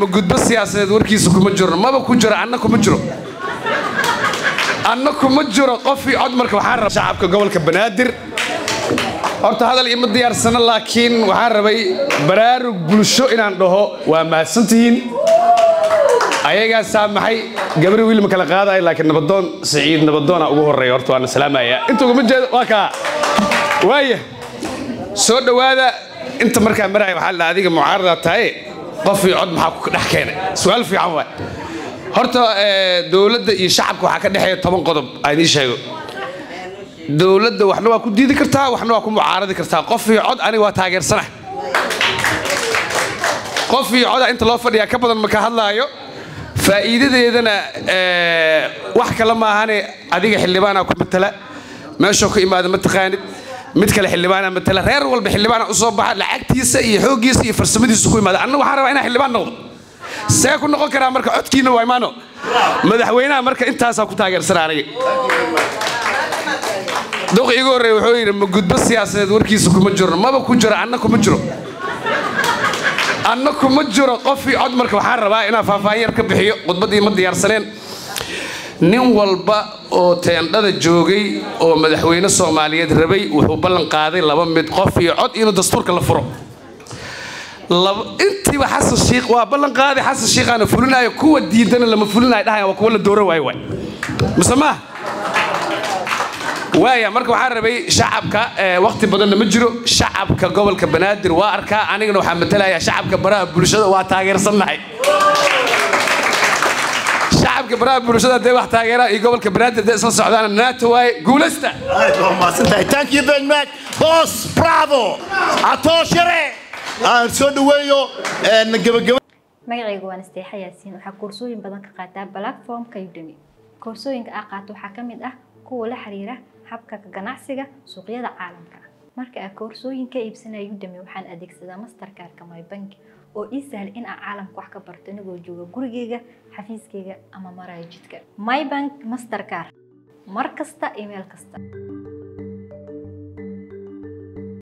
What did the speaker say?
ma gudbo siyaasadeed warkiisa kuma jiro maba ku jiro anna kuma jiro. Anna kuma jiro qofii cod marka waxaan rabaa. Shacabka gobolka banaadir. Horta hadal ima diyaarsano laakiin waxaan rabay baraarug bulsho inaan dhaho waa mahadsantihiin. Ayagaa saamaxay gabri wiil ma kala qaadayo laakiin nabadoon siciid nabadoona ugu horreeya horta waana salaamaya. Inta uguma jeedo waa kaa. Waaya soo dhowaada inta markaa maraya waxaa la adiga mucaarada tahay qofii cod maxaa ku dhex keenay? Su'aal fiican waay. Horta dowladda iyo shacabka waxaa ka dhexeeya toban qodob aan idiin sheego. Dowladda waxna waa ku diidi kartaa waxna waa ku mucaaradi kartaa. Qofii cod aniga waa taageersana. Qofii coda inta loo fadhiyaa ka badan maka hadlaayo. Faa'iidadeedana wax kale maahane adiga xildhibaanaa ku matala meeshoo ka imaada ma taqaanid mid kale xildhibaanaa matala reer walba xildhibaana u soo baxa lacagtiisa iyo xooggiisa iyo farsamadiisa ku imaada. Anna waxaan rabaa inaan xildhibaan noqdo. See ku noqon karaa marka codkiina waa imaano. Madaxweynaha marka intaasaa ku taageersana aniga. Duq igu horreeya wuxuu yidhi ma gudbo siyaasadeed warkiisa kuma jiro maba ku jiro anna kuma jiro. Anna kuma jiro qofii cod marka waxaan rabaa inaan faahfaahin yar ka bixiyo khudbaddii ma diyaarsaneen nin walba oo teendhada joogay oo madaxweyne soomaaliyeed rabay wuxuu ballan qaaday laba mid qof iyo cod inuu dastuurka la furo. Intiiba xasan shiikh waa ballan qaaday. Xasan shiikhaana fulinayo kuwa diidana lama fulinayo dhahaya waa kuwa la dooran waayo waay. Mise maaha waaya marka waxaan rabay shacabka waqti badanna ma jiro. Shacabka gobolka banaadir waa arkaa anigana waxaa matalayaa shacabka baraha bulshada waa taageersannahay shacabka baraha bulshada hadday wax taageeraan iyo gobolka banaadir hadday isla socdaan naata waaye guulaysta thank you very much. Boss bravo atooshare aan soo dhaweeyo magacaygu waan isteexa yaasiin. Waxaa koorsooyin badan ka qaataa platformka udemy. Koorsooyinka aa qaato waxaa ka mid ah kuwa la xiriira habka ganacsiga suuqyada caalamka marka aa koorsooyin ka iibsanaya udemy waxaan adeegsadaa masterkaarka mybank oo ii sahla in aan caalamka wax ka barto inagoo jooga gurigeyga xafiiskeyga ama maraya jidka mybank masterkaar mar kasta meel kasta